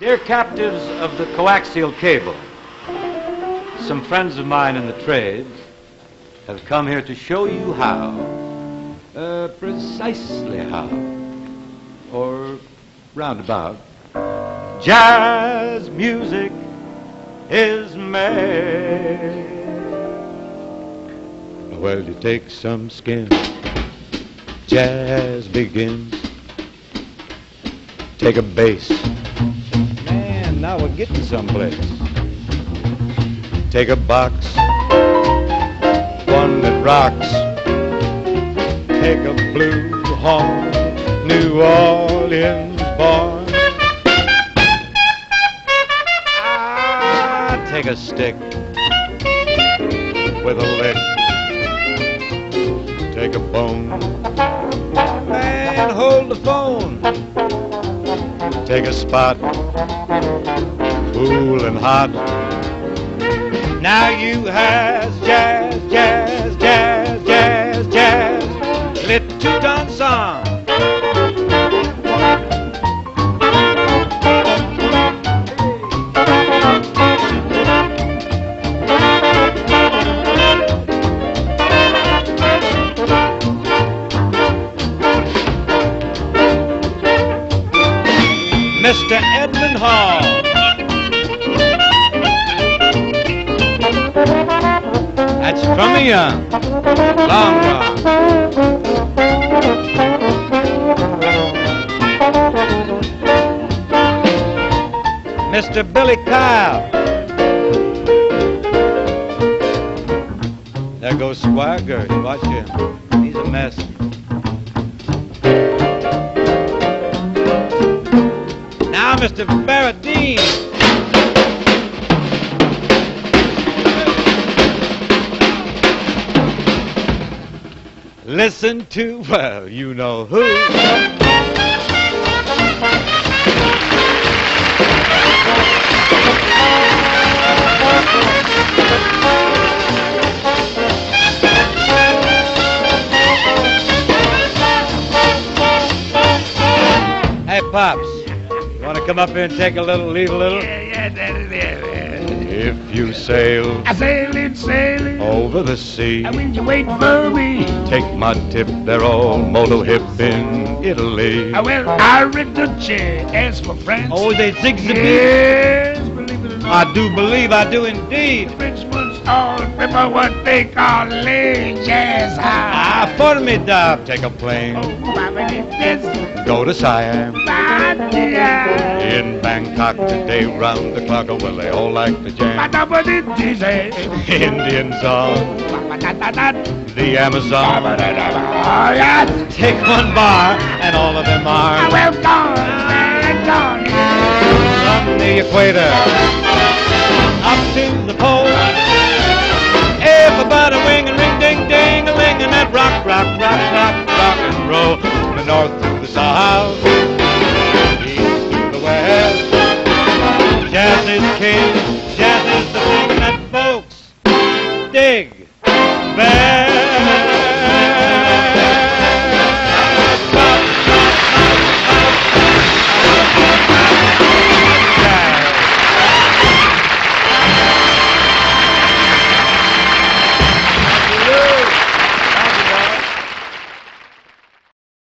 Dear captives of the coaxial cable, some friends of mine in the trade have come here to show you how, uh, precisely how, or roundabout, jazz music is made. Well, you take some skin, jazz begins. Take a bass. Man, now we're getting someplace. Take a box, one that rocks. Take a blue horn, New Orleans born. Ah, take a stick with a lick. Take a bone, and hold the phone. Take a spot, cool and hot. Now you has jazz, jazz, jazz, jazz, jazz, lit two ton song. That's from a young, long gone. Mr. Billy Kyle. There goes Squire Gersh. Watch him. He's a mess. Now, Mr. Barrett Deems. Listen to, well, you know who. Hey, Pops, you want to come up here and take a little, leave a little? Yeah, yeah, yeah, If you sail I sailing, sailing. over the sea, And when you wait for me, take my tip, they're all moto hip in Italy. I well, I Riducci, as for France. Oh, they zigzag. yes, believe it or not. I do believe, I do indeed. The Frenchman's all remember what they call jazz Ah, high. formidable. Take a plane, Oh, go to Siam. In Bangkok today, round the clock, oh, well, they all like to jam. Indian song, the Amazon. Oh. Take one bar, and all of them are well gone. from the equator up to the pole. Everybody wing ring ding ding a ling and that rock, rock, rock, rock, rock and roll. From the north to the south, east to the west. Jazz is king, jazz is the thing that folks dig best.